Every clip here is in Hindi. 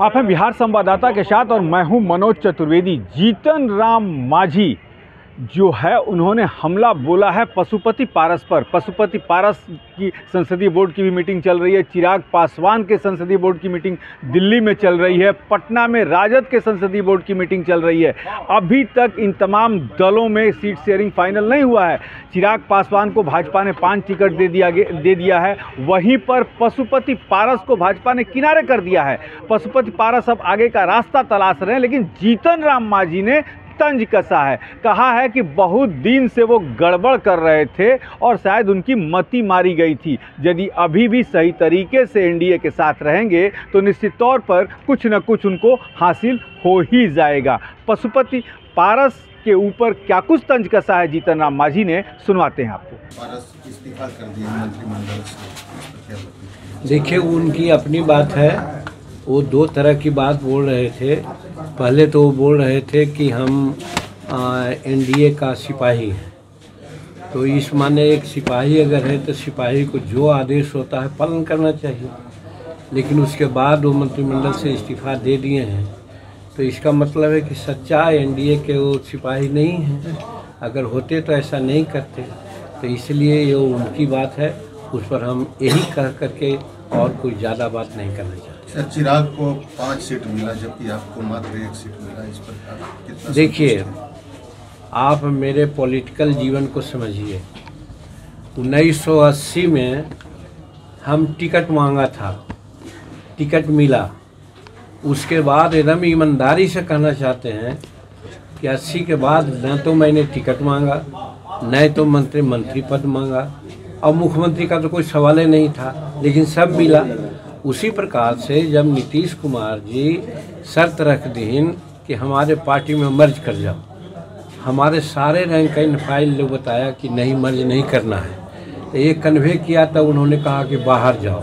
आप हैं बिहार संवाददाता के साथ और मैं हूँ मनोज चतुर्वेदी। जीतन राम मांझी। जो है, उन्होंने हमला बोला है पशुपति पारस पर। पशुपति पारस की संसदीय बोर्ड की भी मीटिंग चल रही है। चिराग पासवान के संसदीय बोर्ड की मीटिंग दिल्ली में चल रही है। पटना में राजद के संसदीय बोर्ड की मीटिंग चल रही है। अभी तक इन तमाम दलों में सीट शेयरिंग फाइनल नहीं हुआ है। चिराग पासवान को भाजपा ने पाँच टिकट दे दिया दे दिया है। वहीं पर पशुपति पारस को भाजपा ने किनारे कर दिया है। पशुपति पारस अब आगे का रास्ता तलाश रहे हैं, लेकिन जीतन राम मांझी ने तंज कसा है? कहा है कि बहुत दिन से वो गड़बड़ कर रहे थे और शायद उनकी मति मारी गई थी। यदि अभी भी सही तरीके से एनडीए के साथ रहेंगे तो निश्चित तौर पर कुछ न कुछ उनको हासिल हो ही जाएगा। पशुपति पारस के ऊपर क्या कुछ तंज कसा है? जीतन राम मांझी ने सुनवाते हैं आपको? देखिए उनकी अपनी बात है। वो दो तरह की बात बोल रहे थे। पहले तो वो बोल रहे थे कि हम एनडीए का सिपाही हैं। तो इस माने एक सिपाही अगर है तो सिपाही को जो आदेश होता है पालन करना चाहिए। लेकिन उसके बाद वो मंत्रिमंडल से इस्तीफा दे दिए हैं। तो इसका मतलब है कि सच्चा एनडीए के वो सिपाही नहीं हैं। अगर होते तो ऐसा नहीं करते। तो इसलिए ये उनकी बात है। उस पर हम यही कह करके और कुछ ज़्यादा बात नहीं करना चाहते। सर चिराग को पाँच सीट मिला जबकि आपको मात्र एक सीट मिला इस पर देखिए आप मेरे पॉलिटिकल जीवन को समझिए। 1980 में हम टिकट मांगा था टिकट मिला। उसके बाद एकदम ईमानदारी से कहना चाहते हैं कि अस्सी के बाद न तो मैंने टिकट मांगा न तो मंत्री मंत्री पद मांगा। और मुख्यमंत्री का तो कोई सवाल ही नहीं था लेकिन सब मिला। उसी प्रकार से जब नीतीश कुमार जी शर्त रख दीन कि हमारे पार्टी में मर्ज कर जाओ, हमारे सारे रैंक इन फ़ाइल लोग बताया कि नहीं, मर्ज नहीं करना है। तो ये कन्वे किया तब उन्होंने कहा कि बाहर जाओ।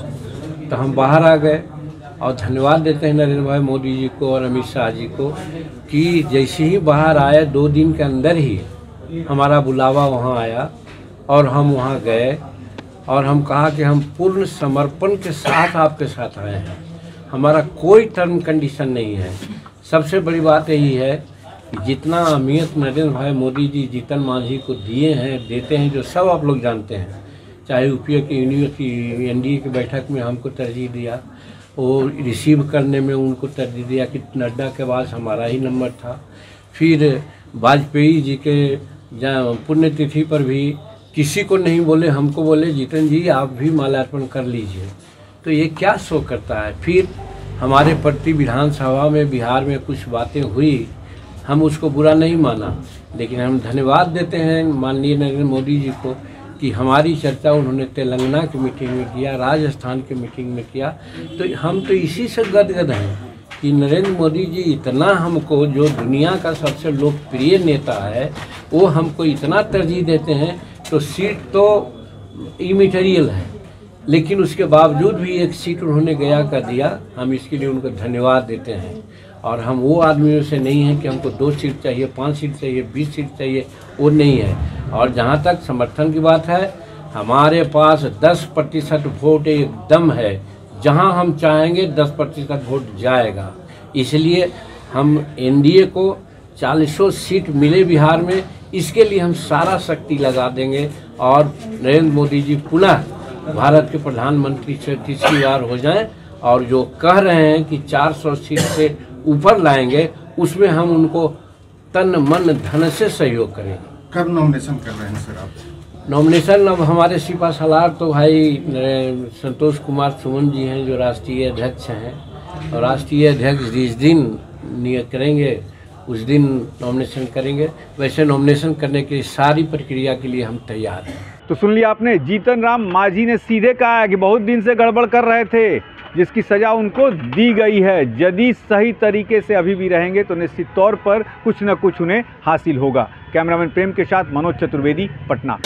तो हम बाहर आ गए और धन्यवाद देते हैं नरेंद्र भाई मोदी जी को और अमित शाह जी को कि जैसे ही बाहर आए, दो दिन के अंदर ही हमारा बुलावा वहाँ आया और हम वहाँ गए। और हम कहा कि हम पूर्ण समर्पण के साथ आपके साथ आए हैं। हमारा कोई टर्म कंडीशन नहीं है। सबसे बड़ी बात यही है कि जितना अहमियत नरेंद्र भाई मोदी जी जीतन मांझी को दिए हैं, देते हैं, जो सब आप लोग जानते हैं, चाहे यूपीए की यूनिवर्सिटी एनडीए की बैठक में हमको तरजीह दिया वो रिसीव करने में उनको तरजीह दिया कि नड्डा के बाद हमारा ही नंबर था। फिर वाजपेयी जी के पुण्यतिथि पर भी किसी को नहीं बोले, हमको बोले, जीतन जी, आप भी माल्यार्पण कर लीजिए। तो ये क्या शो करता है? फिर हमारे प्रति विधानसभा में, बिहार में कुछ बातें हुई, हम उसको बुरा नहीं माना, लेकिन हम धन्यवाद देते हैं माननीय नरेंद्र मोदी जी को कि हमारी चर्चा उन्होंने तेलंगाना की मीटिंग में किया, राजस्थान की मीटिंग में किया। तो हम तो इसी से गदगद हैं कि नरेंद्र मोदी जी इतना हमको, जो दुनिया का सबसे लोकप्रिय नेता है, वो हमको इतना तरजीह देते हैं तो सीट तो इमेटेरियल है, लेकिन उसके बावजूद भी एक सीट उन्होंने गया कर दिया। हम इसके लिए उनको धन्यवाद देते हैं। और हम वो आदमियों से नहीं हैं कि हमको दो सीट चाहिए, पाँच सीट चाहिए, बीस सीट चाहिए, वो नहीं है। और जहाँ तक समर्थन की बात है, हमारे पास दस प्रतिशत वोट एकदम है। जहाँ हम चाहेंगे दस प्रतिशत वोट जाएगा। इसलिए हम एनडीए को चालीसों सीट मिले बिहार में इसके लिए हम सारा शक्ति लगा देंगे। और नरेंद्र मोदी जी पुनः भारत के प्रधानमंत्री से तीसरी बार हो जाएँ और जो कह रहे हैं कि 400 सीट से ऊपर लाएँगे उसमें हम उनको तन मन धन से सहयोग करेंगे। कब नॉमिनेशन कर रहे हैं सर आप? नॉमिनेशन अब हमारे सिपा सलार तो भाई संतोष कुमार सुमन जी हैं जो राष्ट्रीय अध्यक्ष हैं। और राष्ट्रीय अध्यक्ष जिस दिन नियत करेंगे उस दिन नॉमिनेशन करेंगे। वैसे नॉमिनेशन करने के सारी प्रक्रिया के लिए हम तैयार हैं। तो सुन लिया आपने, जीतन राम मांझी ने सीधे कहा कि बहुत दिन से गड़बड़ कर रहे थे, जिसकी सजा उनको दी गई है। यदि सही तरीके से अभी भी रहेंगे तो निश्चित तौर पर कुछ न कुछ उन्हें हासिल होगा। कैमरामैन प्रेम के साथ मनोज चतुर्वेदी, पटना।